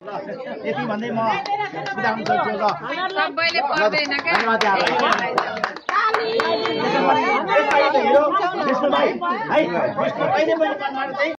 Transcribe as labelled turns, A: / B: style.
A: यति भन्दै म बिदा हुन सक्छु ल।
B: सबैले पर्दैन के
A: धन्यवाद है?